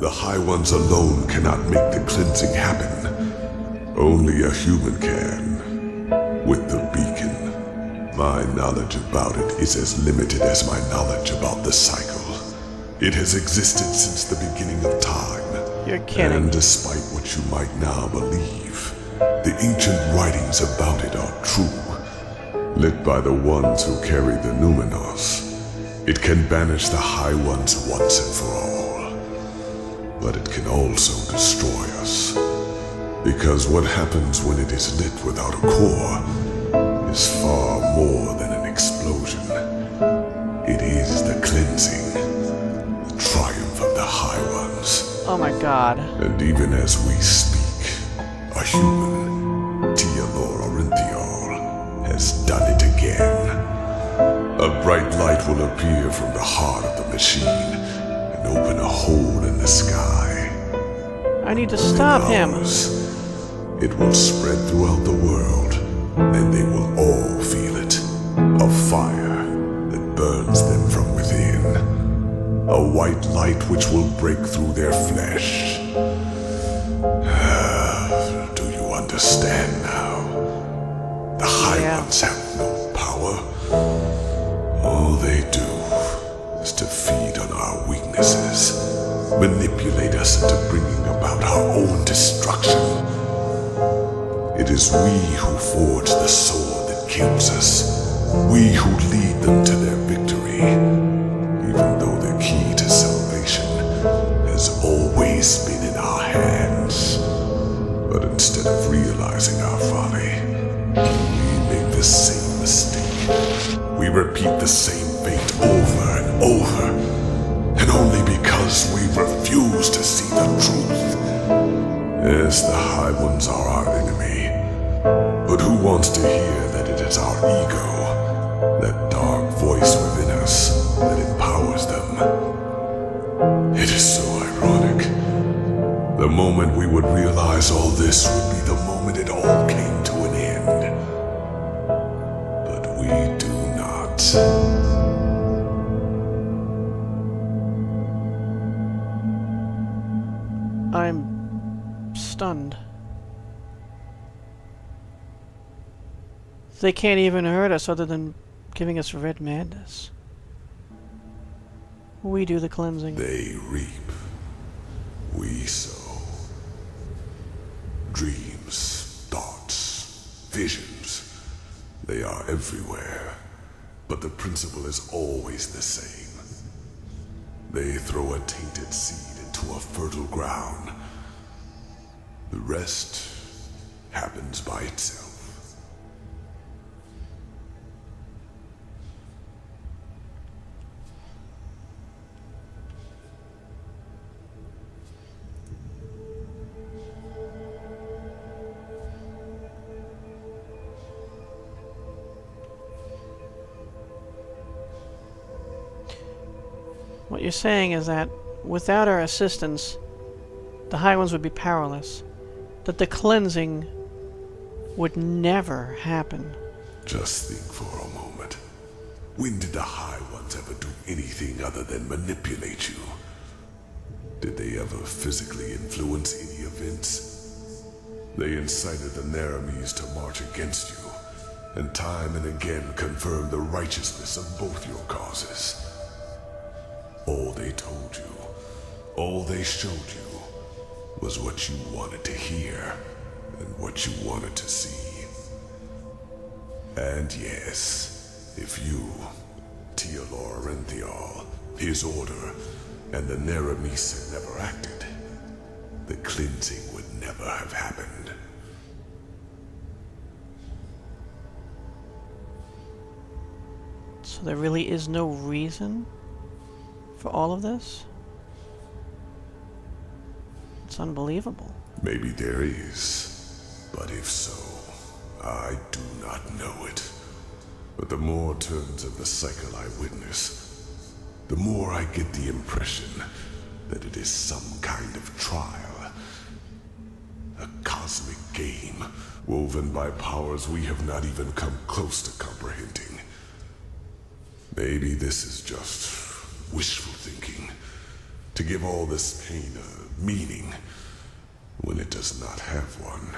The High Ones alone cannot make the cleansing happen. Only a human can. With the beacon. My knowledge about it is as limited as my knowledge about the cycle. It has existed since the beginning of time. You're kidding. And despite what you might now believe, the ancient writings about it are true. Lit by the ones who carry the Numinos, it can banish the High Ones once and for all. But it can also destroy us. Because what happens when it is lit without a core is far more than an explosion. It is the cleansing, the triumph of the High Ones. Oh my god. And even as we speak, a human, Tealor Arantheal, has done it again. A bright light will appear from the heart of the machine and open a hole in the sky. I need to stop him. It will spread throughout the world, and they will all feel it. A fire that burns them from within. A white light which will break through their flesh. Do you understand now? The High Yeah. Ones have manipulate us into bringing about our own destruction. It is we who forge the sword that kills us, we who lead them to their victory, even though the key to salvation has always been in our hands. But instead of realizing our folly, we make the same mistake. We repeat the same fate over and over, The moment we would realize all this would be the moment it all came to an end. But we do not. I'm stunned. They can't even hurt us other than giving us red madness. We do the cleansing. They reap. We sow. Dreams, thoughts, visions. They are everywhere. But the principle is always the same. They throw a tainted seed into a fertile ground. The rest happens by itself. What you're saying is that without our assistance, the High Ones would be powerless. That the cleansing would never happen. Just think for a moment. When did the High Ones ever do anything other than manipulate you? Did they ever physically influence any events? They incited the Naramis to march against you, and time and again confirmed the righteousness of both your causes. Told you, all they showed you, was what you wanted to hear and what you wanted to see. And yes, if you, Tealor Arantheal, his order, and the Neramis had never acted, the cleansing would never have happened. So there really is no reason for all of this? It's unbelievable. Maybe there is, but if so, I do not know it. But the more turns of the cycle I witness, the more I get the impression that it is some kind of trial. A cosmic game woven by powers we have not even come close to comprehending. Maybe this is just wishful thinking, To give all this pain a meaning when it does not have one.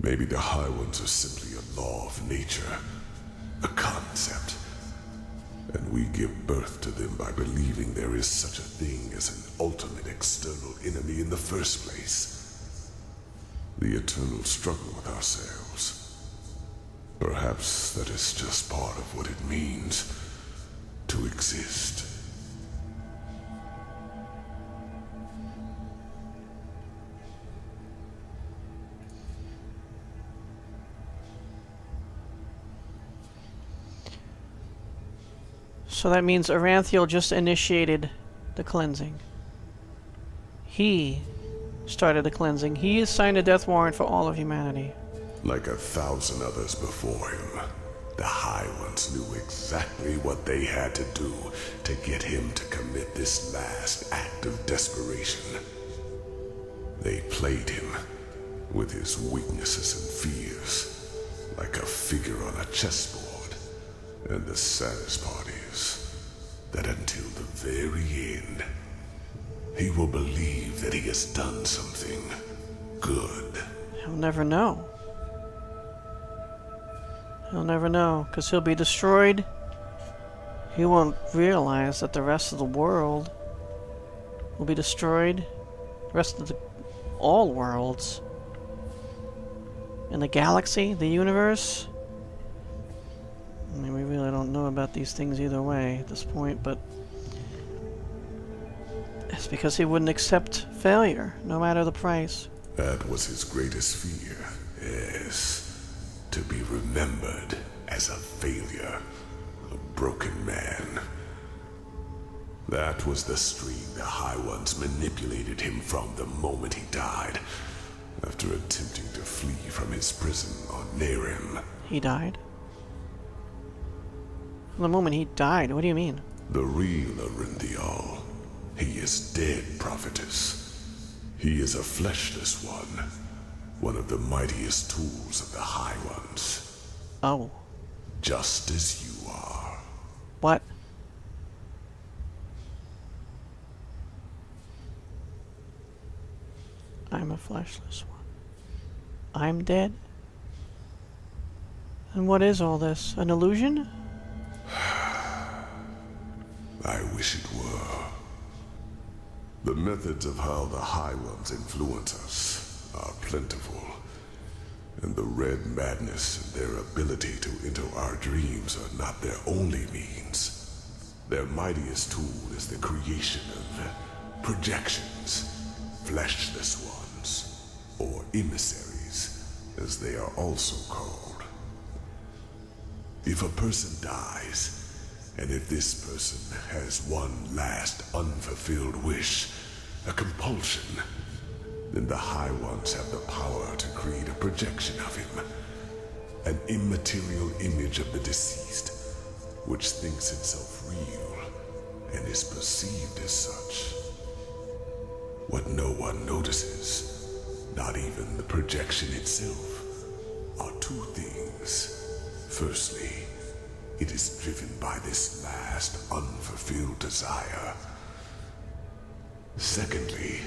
Maybe the High Ones are simply a law of nature, a concept. And we give birth to them by believing there is such a thing as an ultimate external enemy in the first place. The eternal struggle with ourselves. Perhaps that is just part of what it means to exist. So that means Arantheal just initiated the cleansing. He started the cleansing. He has signed a death warrant for all of humanity. Like a thousand others before him, the High Ones knew exactly what they had to do to get him to commit this last act of desperation. They played him with his weaknesses and fears, like a figure on a chessboard. And the saddest part is that until the very end, he will believe that he has done something good. He'll never know. He'll never know, because he'll be destroyed. He won't realize that the rest of the world will be destroyed. The rest of the all worlds. In the galaxy, the universe. I mean, we really don't know about these things either way at this point, but it's because he wouldn't accept failure, no matter the price. That was his greatest fear, yes. To be remembered as a failure, a broken man. That was the stream the High Ones manipulated him from the moment he died, after attempting to flee from his prison on Nehrim. He died? The moment he died, what do you mean? The real Arantheal. He is dead, prophetess. He is a fleshless one. One of the mightiest tools of the High Ones. Oh. Just as you are. What? I'm a fleshless one. I'm dead? And what is all this? An illusion? I wish it were. The methods of how the High Ones influence us are plentiful. And the Red Madness and their ability to enter our dreams are not their only means. Their mightiest tool is the creation of projections, fleshless ones, or emissaries, as they are also called. If a person dies, and if this person has one last unfulfilled wish, a compulsion, then the High Ones have the power to create a projection of him. An immaterial image of the deceased, which thinks itself real and is perceived as such. What no one notices, not even the projection itself, are two things. Firstly, it is driven by this last unfulfilled desire. Secondly,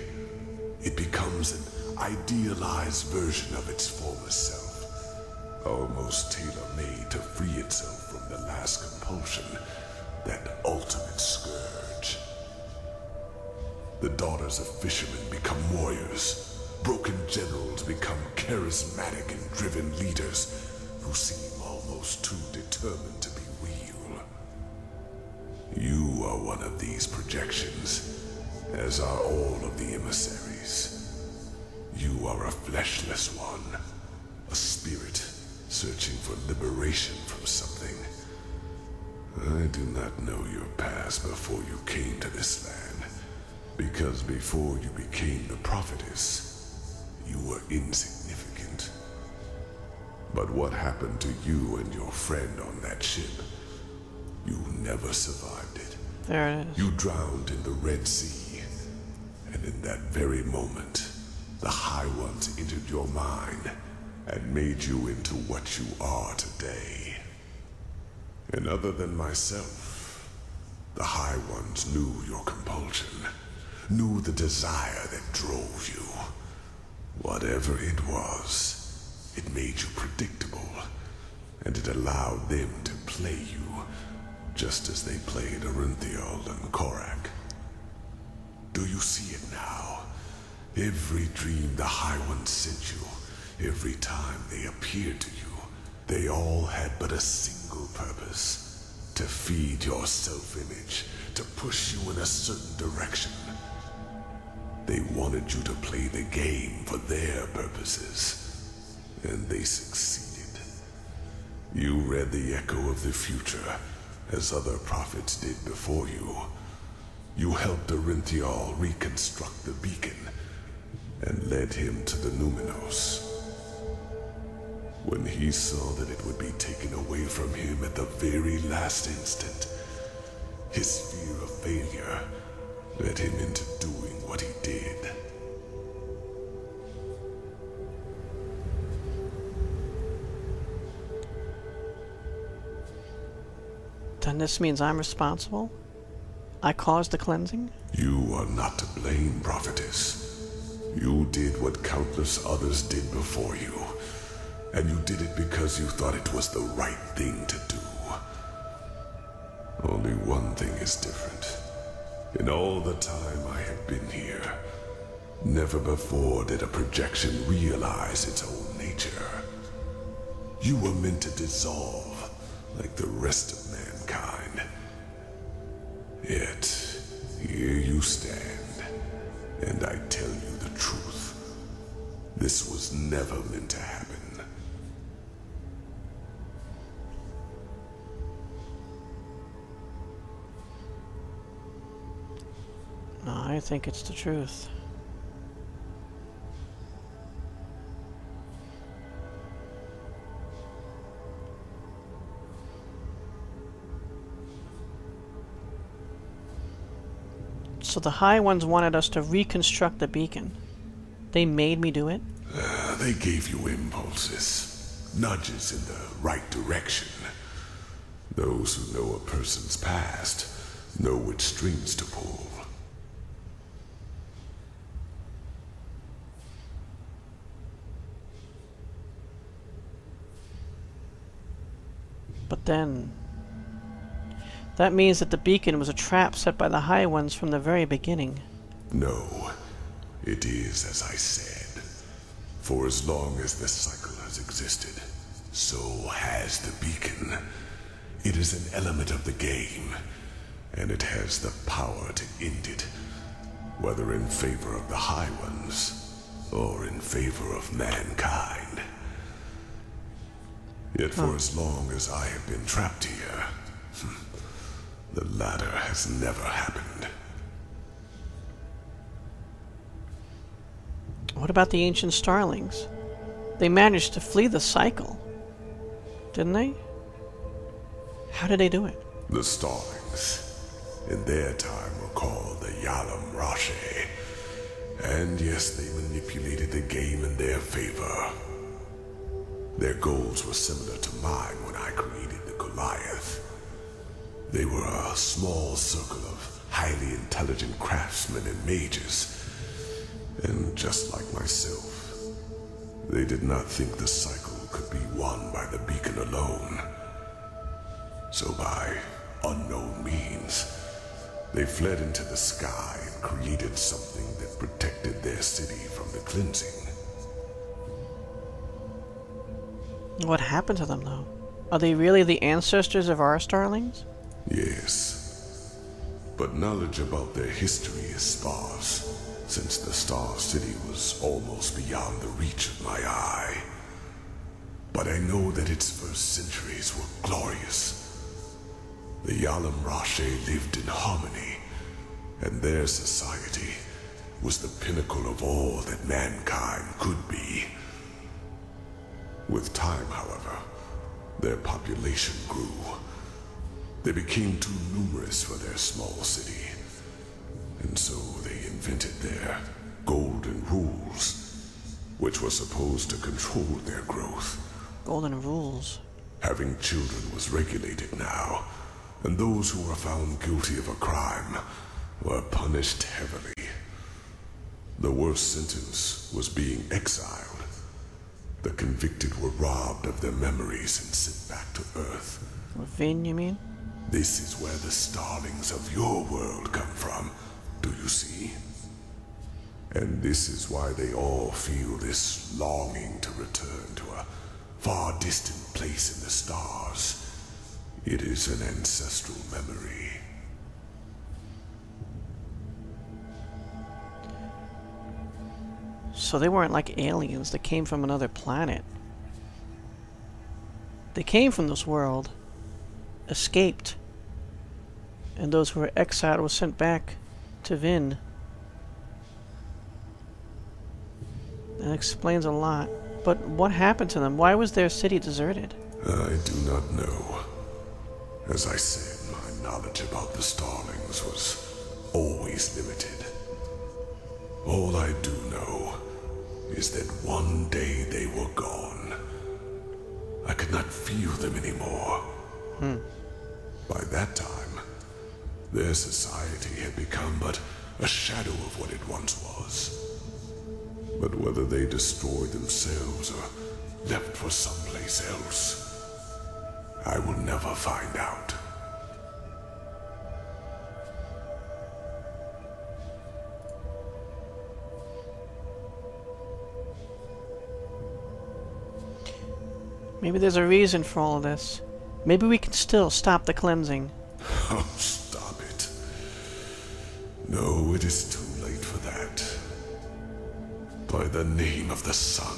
it becomes an idealized version of its former self, almost tailor-made to free itself from the last compulsion, that ultimate scourge. The daughters of fishermen become warriors. Broken generals become charismatic and driven leaders who seem almost too determined to be real. You are one of these projections, as are all of the emissaries. You are a fleshless one, a spirit searching for liberation from something. I do not know your past before you came to this land, because before you became the prophetess, you were insignificant. But what happened to you and your friend on that ship? You never survived it. There it is. You drowned in the Red Sea. And in that very moment, the High Ones entered your mind and made you into what you are today. And other than myself, The High Ones knew your compulsion, knew the desire that drove you. Whatever it was, it made you predictable, and it allowed them to play you, just as they played Arantheal and Korak. Do you see it now? Every dream the High Ones sent you, every time they appeared to you, they all had but a single purpose to feed your self-image, to push you in a certain direction. They wanted you to play the game for their purposes, and they succeeded. You read the echo of the future, as other prophets did before you. You helped Arantheal reconstruct the beacon, and led him to the Numinos. When he saw that it would be taken away from him at the very last instant, his fear of failure led him into doing what he did. Then this means I'm responsible? I caused the cleansing? You are not to blame, prophetess. You did what countless others did before you. And you did it because you thought it was the right thing to do. Only one thing is different. In all the time I have been here, never before did a projection realize its own nature. You were meant to dissolve like the rest of mankind. Yet, here you stand, and I tell you the truth. This was never meant to happen. I think it's the truth. So the High Ones wanted us to reconstruct the beacon. They made me do it? Uh, they gave you impulses, nudges in the right direction. Those who know a person's past know which strings to pull. But then... That means that the beacon was a trap set by the High Ones from the very beginning. No, it is as I said. For as long as the cycle has existed, so has the beacon. It is an element of the game, and it has the power to end it, whether in favor of the High Ones or in favor of mankind. Yet for as long as I have been trapped here, hmm, the latter has never happened. What about the ancient starlings? They managed to flee the cycle. Didn't they? How did they do it? The Starlings, in their time, were called the Yalam Rashe. And yes, they manipulated the game in their favor. Their goals were similar to mine when I created the Goliath. They were a small circle of highly intelligent craftsmen and mages. And just like myself, they did not think the cycle could be won by the beacon alone. So by unknown means, they fled into the sky and created something that protected their city from the cleansing. What happened to them, though? Are they really the ancestors of our starlings? Yes. But knowledge about their history is sparse, since the Star City was almost beyond the reach of my eye. But I know that its first centuries were glorious. The Yalam Rashe lived in harmony, and their society was the pinnacle of all that mankind could be. With time, however, their population grew. They became too numerous for their small city. And so they invented their golden rules, which were supposed to control their growth. Golden rules. Having children was regulated now, and those who were found guilty of a crime were punished heavily. The worst sentence was being exiled. The convicted were robbed of their memories and sent back to Earth. Vyn, you mean? This is where the starlings of your world come from, do you see? And this is why they all feel this longing to return to a far distant place in the stars. It is an ancestral memory. So they weren't like aliens that came from another planet. They came from this world, escaped, and those who were exiled were sent back to Vyn. That explains a lot. But what happened to them? Why was their city deserted? I do not know. As I said, my knowledge about the Starlings was always limited. All I do know is that one day they were gone. I could not feel them anymore. Hmm. By that time, their society had become but a shadow of what it once was. But whether they destroyed themselves or left for someplace else, I will never find out. Maybe there's a reason for all this. Maybe we can still stop the cleansing. Oh, stop it. No, it is too late for that. By the name of the sun.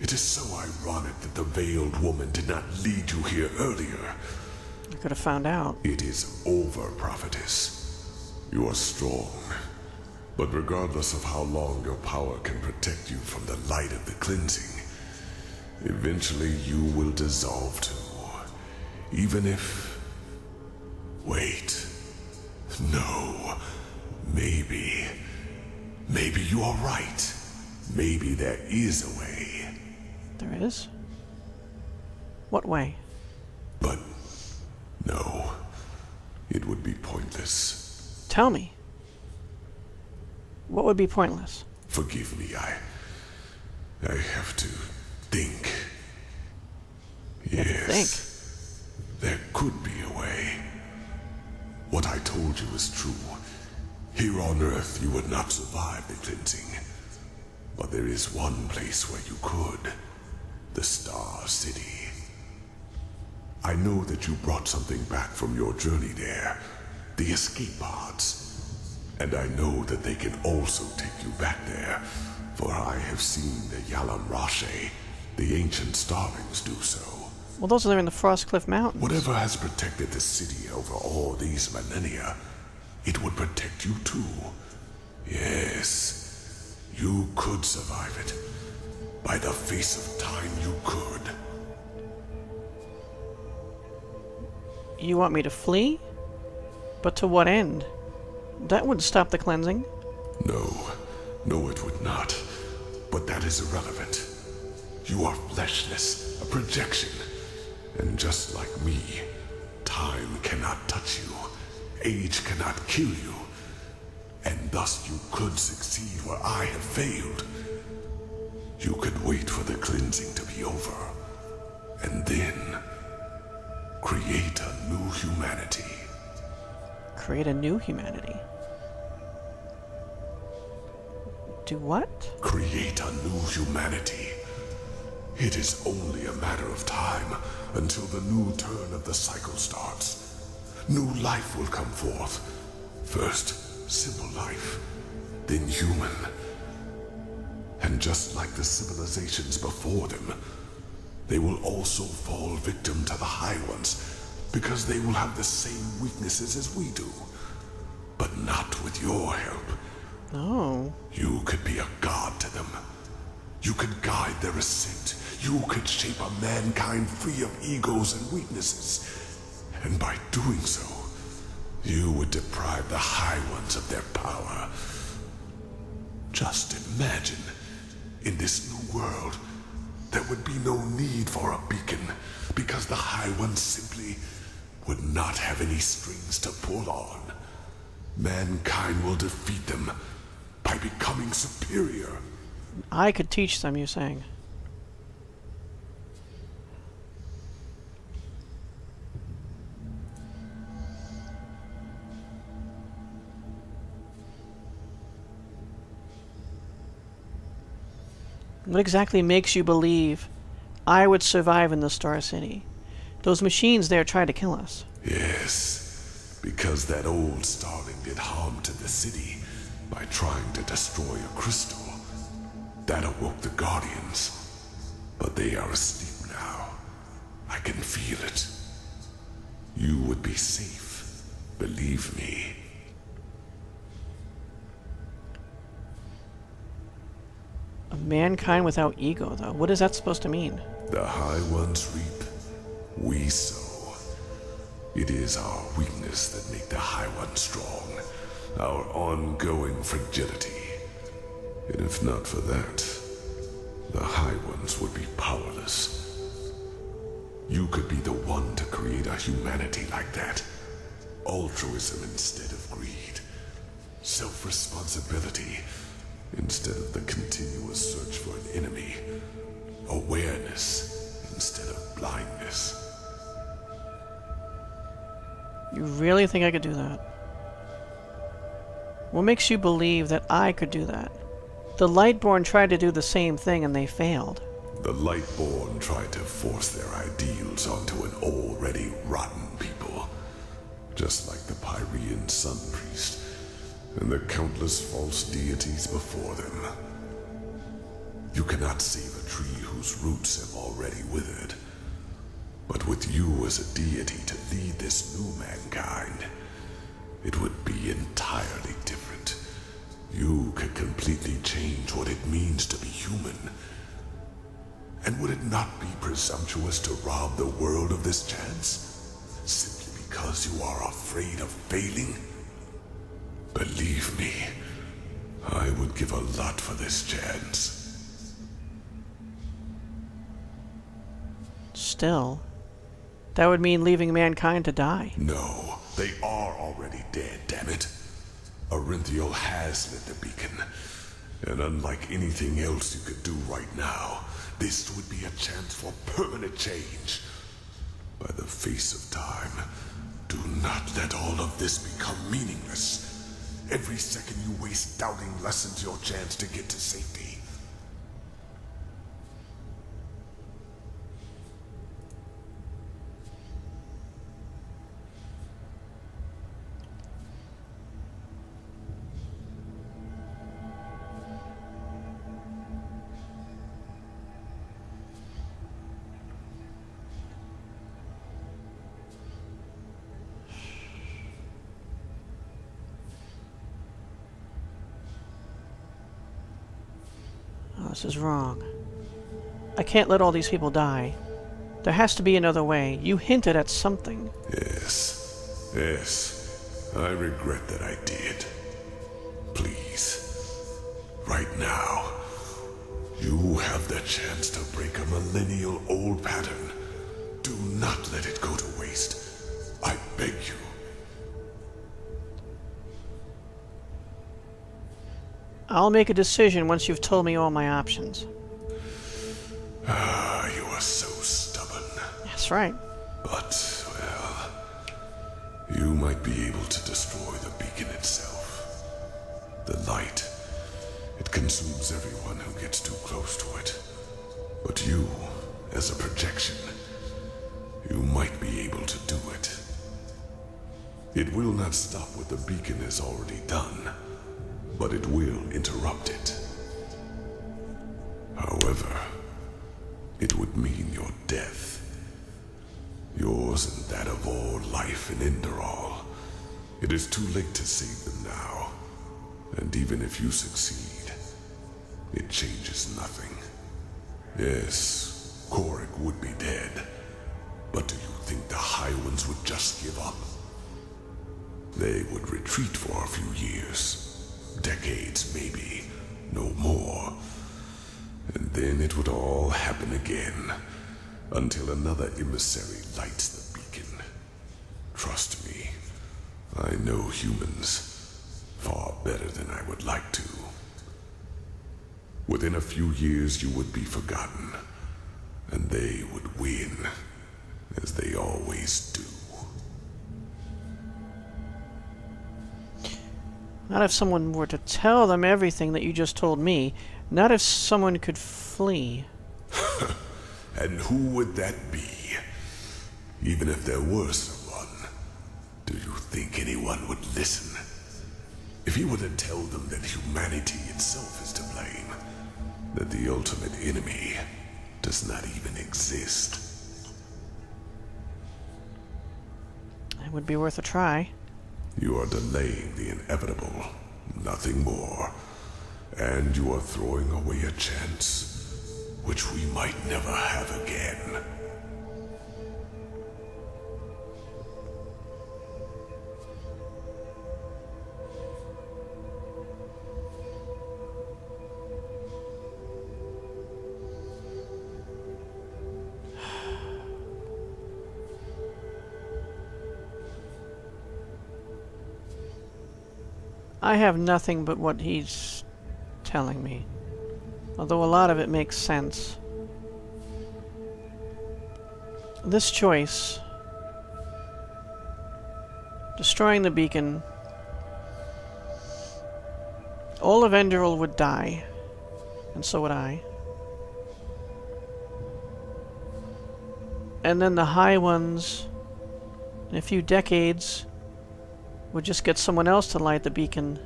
It is so ironic that the veiled woman did not lead you here earlier. I could have found out. It is over, prophetess. You are strong. But regardless of how long your power can protect you from the light of the cleansing, eventually you will dissolve too. Even if. Wait. No. Maybe. Maybe you are right. Maybe there is a way. There is? What way? But no. It would be pointless. Tell me. What would be pointless? Forgive me, I. I have to think. have to Yes. Could be a way. What I told you is true. Here on Earth, you would not survive the cleansing. But there is one place where you could. The Star City. I know that you brought something back from your journey there. The escape pods. And I know that they can also take you back there. For I have seen the Yalam Rashe, the ancient starlings, do so. Well, those are in the Frostcliff Mountains. Whatever has protected the city over all these millennia, it would protect you too. Yes, you could survive it. By the face of time, you could. You want me to flee? But to what end? That would stop the cleansing. No, no, it would not. But that is irrelevant. You are fleshless, a projection. And just like me, time cannot touch you, age cannot kill you. And thus you could succeed where I have failed. You could wait for the cleansing to be over, and then create a new humanity. Create a new humanity. Do what? create a new humanity. It is only a matter of time until the new turn of the cycle starts. New life will come forth. First, simple life, then human. And just like the civilizations before them, they will also fall victim to the High Ones because they will have the same weaknesses as we do. But not with your help. No. You could be a god to them. You could guide their ascent. You could shape a mankind free of egos and weaknesses. And by doing so, you would deprive the High Ones of their power. Just imagine, in this new world, there would be no need for a beacon, because the High Ones simply would not have any strings to pull on. Mankind will defeat them by becoming superior. I could teach them, you're saying. What exactly makes you believe I would survive in the Star City? Those machines there tried to kill us. Yes, because that old starling did harm to the city by trying to destroy a crystal. That awoke the Guardians. But they are asleep now. I can feel it. You would be safe. Believe me. Mankind without ego, though. What is that supposed to mean? The High Ones reap, we sow. It is our weakness that make the High Ones strong, our ongoing fragility. And if not for that, the High Ones would be powerless. You could be the one to create a humanity like that. Altruism instead of greed. Self-responsibility instead of the continuous search for an enemy. Awareness instead of blindness. You really think I could do that? What makes you believe that I could do that? The Lightborn tried to do the same thing and they failed. The Lightborn tried to force their ideals onto an already rotten people. Just like the Pyrean Sun Priest and the countless false deities before them. You cannot save a tree whose roots have already withered. But with you as a deity to lead this new mankind, it would be entirely different. You could completely change what it means to be human. And would it not be presumptuous to rob the world of this chance? Simply because you are afraid of failing? Believe me, I would give a lot for this chance. Still, that would mean leaving mankind to die. No, they are already dead, damn it. Arantheal has lit the beacon. And unlike anything else you could do right now, this would be a chance for permanent change. By the face of time, do not let all of this become meaningless. Every second you waste doubting lessens your chance to get to safety. This is wrong. I can't let all these people die. There has to be another way. You hinted at something. Yes, yes. I regret that I did. Please, right now, you have the chance to break a millennial old pattern. Do not let it go to waste. I beg you. I'll make a decision once you've told me all my options. Ah, you are so stubborn. That's right. But, well, you might be able to destroy the beacon itself. The light, it consumes everyone who gets too close to it. But you, as a projection, you might be able to do it. It will not stop what the beacon has already done, but it will interrupt it. However, it would mean your death. Yours and that of all life in Enderal. It is too late to save them now. And even if you succeed, it changes nothing. Yes, Korik would be dead. But do you think the High Ones would just give up? They would retreat for a few years. Decades, maybe. No more. And then it would all happen again. Until another emissary lights the beacon. Trust me, I know humans far better than I would like to. Within a few years, you would be forgotten, and they would win, as they always do. Not if someone were to tell them everything that you just told me. Not if someone could flee. And who would that be? Even if there were someone, do you think anyone would listen? If you were to tell them that humanity itself is to blame, that the ultimate enemy does not even exist, It would be worth a try. You are delaying the inevitable, nothing more. And you are throwing away a chance which we might never have again. I have nothing but what he's telling me. Although a lot of it makes sense. This choice, destroying the beacon, all of Enderal would die, and so would I. And then the High Ones, in a few decades, would just get someone else to light the beacon,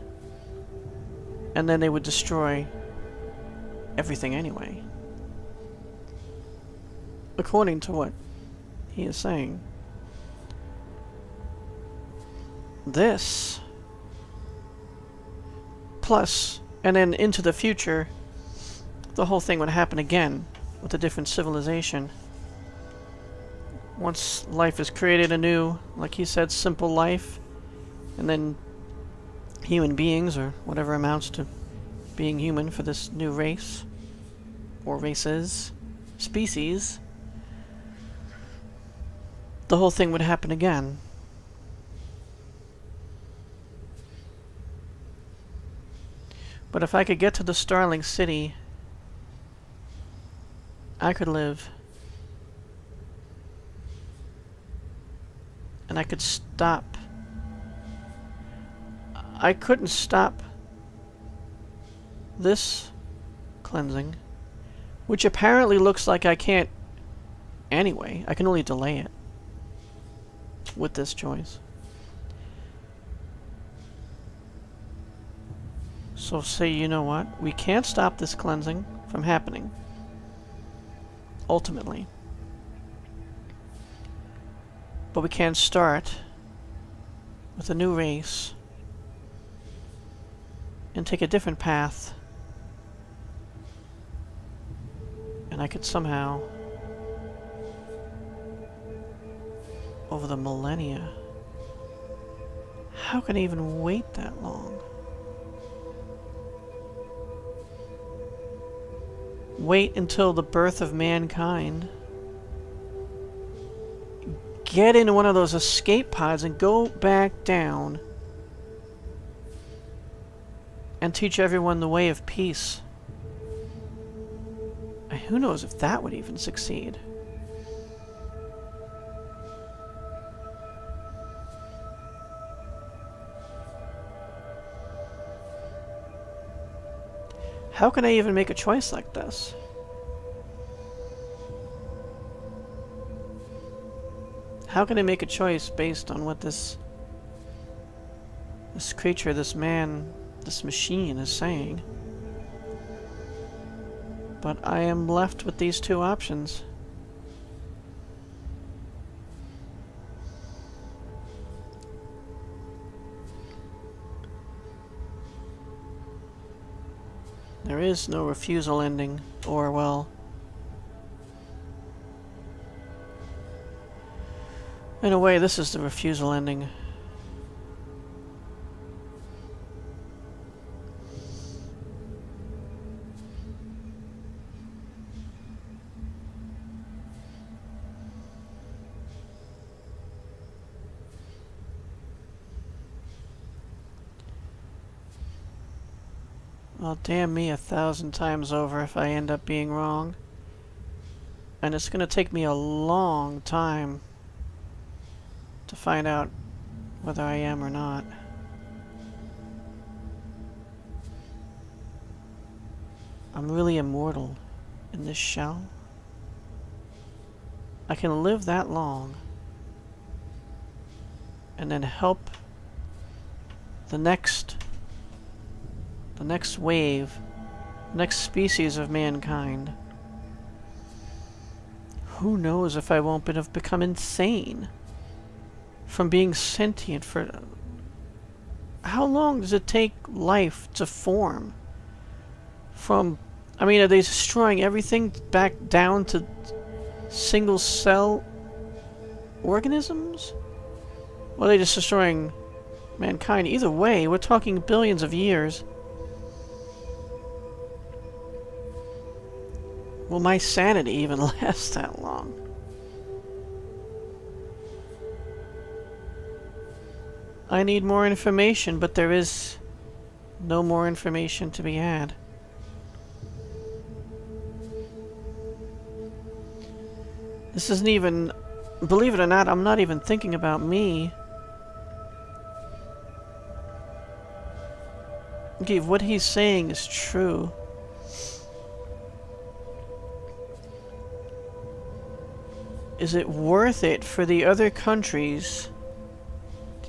and then they would destroy everything anyway. According to what he is saying. This, plus, and then into the future, the whole thing would happen again with a different civilization. Once life is created anew, like he said, simple life, and then human beings, or whatever amounts to being human for this new race, or races, species, the whole thing would happen again. But if I could get to the Starling City, I could live. And I could stop. I couldn't stop this cleansing, which apparently looks like I can't anyway. I can only delay it with this choice. So say, you know what? We can't stop this cleansing from happening. Ultimately. But we can start with a new race and take a different path. And I could somehow, over the millennia, how can I even wait that long? Wait until the birth of mankind. Get into one of those escape pods and go back down and teach everyone the way of peace. And who knows if that would even succeed? How can I even make a choice like this? How can I make a choice based on what this this creature, this man, this machine is saying? But I am left with these two options. There is no refusal ending, or, well... In a way, this is the refusal ending. Damn me a thousand times over if I end up being wrong. And it's gonna take me a long time to find out whether I am or not. I'm really immortal in this shell. I can live that long and then help the next the next wave, the next species of mankind. Who knows if I won't have become insane from being sentient for... How long does it take life to form? From... I mean, are they destroying everything back down to single cell organisms? Or are they just destroying mankind? Either way, we're talking billions of years. Will my sanity even last that long? I need more information, but there is no more information to be had. This isn't even... Believe it or not, I'm not even thinking about me. Okay, what he's saying is true. Is it worth it for the other countries,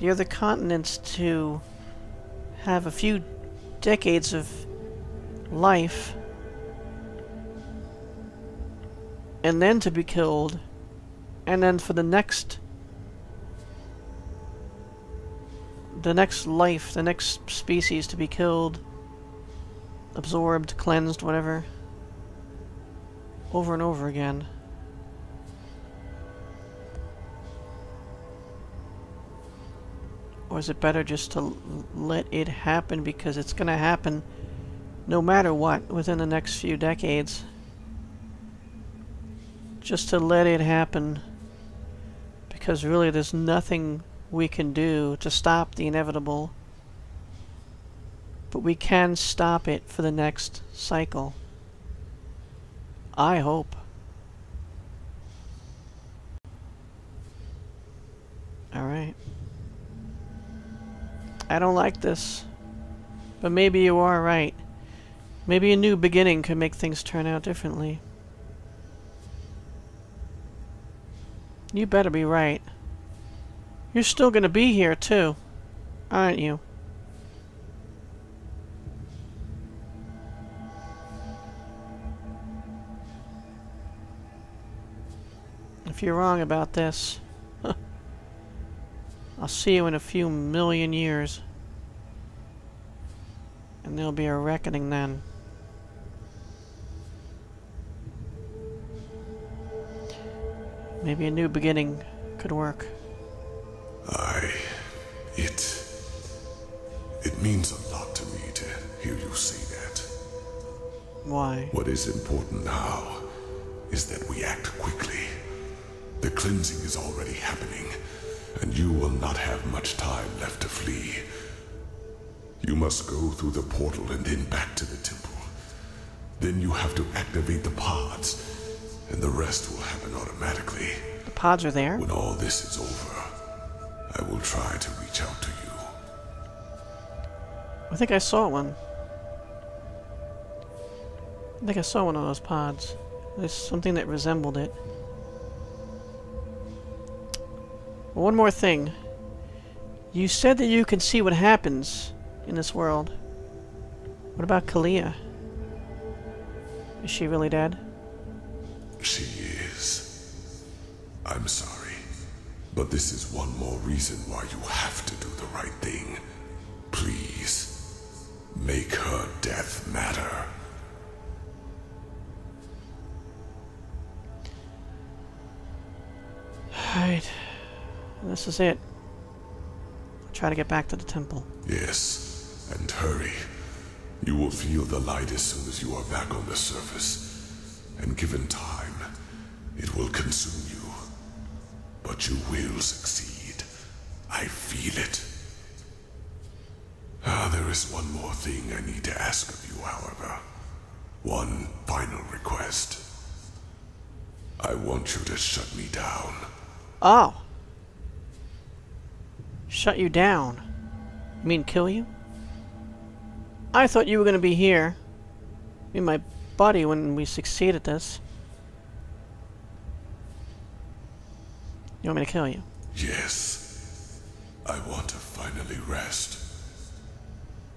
the other continents to have a few decades of life and then to be killed and then for the next the next life, the next species to be killed, absorbed, cleansed, whatever, over and over again. Or is it better just to let it happen because it's going to happen no matter what within the next few decades? Just to let it happen because really there's nothing we can do to stop the inevitable. But we can stop it for the next cycle. I hope. Alright. I don't like this. But maybe you are right. Maybe a new beginning could make things turn out differently. You better be right. You're still gonna be here, too. Aren't you? If you're wrong about this... I'll see you in a few million years. And there'll be a reckoning then. Maybe a new beginning could work. I... It... It means a lot to me to hear you say that. Why? What is important now is that we act quickly. The cleansing is already happening and you will not have much time left to flee. You must go through the portal and then back to the temple. Then you have to activate the pods, and the rest will happen automatically. The pods are there? When all this is over, I will try to reach out to you. I think I saw one. I think I saw one of those pods. There's something that resembled it. One more thing. You said that you can see what happens in this world. What about Calia? Is she really dead? She is. I'm sorry. But this is one more reason why you have to do the right thing. Please, make her death matter. Alright. This is it. I'll try to get back to the temple. Yes, and hurry. You will feel the light as soon as you are back on the surface. And given time, it will consume you. But you will succeed. I feel it. Ah, there is is one more thing I need to ask of you, however. One final request. I want you to shut me down. Oh. Shut you down. You mean kill you? I thought you were gonna be here. Be my buddy when we succeed at this. You want me to kill you? Yes. I want to finally rest.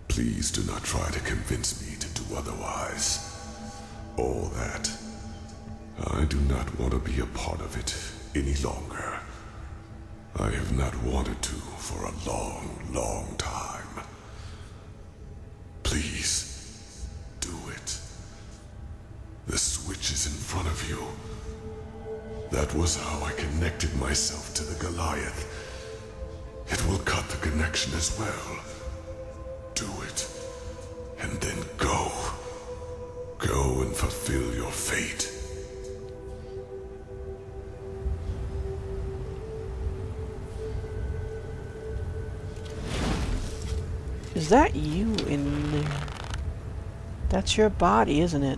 Please do not try to convince me to do otherwise. All that. I do not want to be a part of it any longer. I have not wanted to for a long, long time. Please, do it. The switch is in front of you. That was how I connected myself to the Goliath. It will cut the connection as well. Do it. And then go. Go and fulfill your fate. Is that you in there? That's your body, isn't it?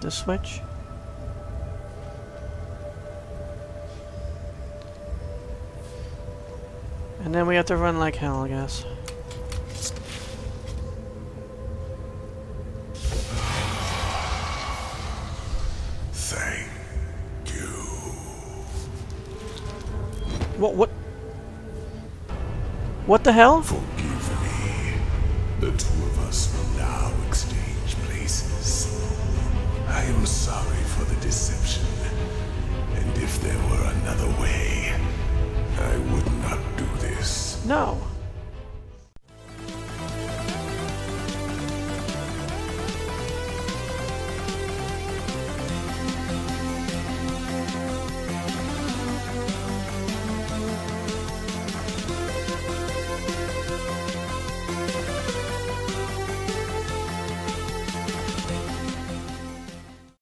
The switch? And then we have to run like hell, I guess. What, what? What the hell? Forgive me. The two of us will now exchange places. I am sorry for the deception. And if there were another way, I would not do this. No.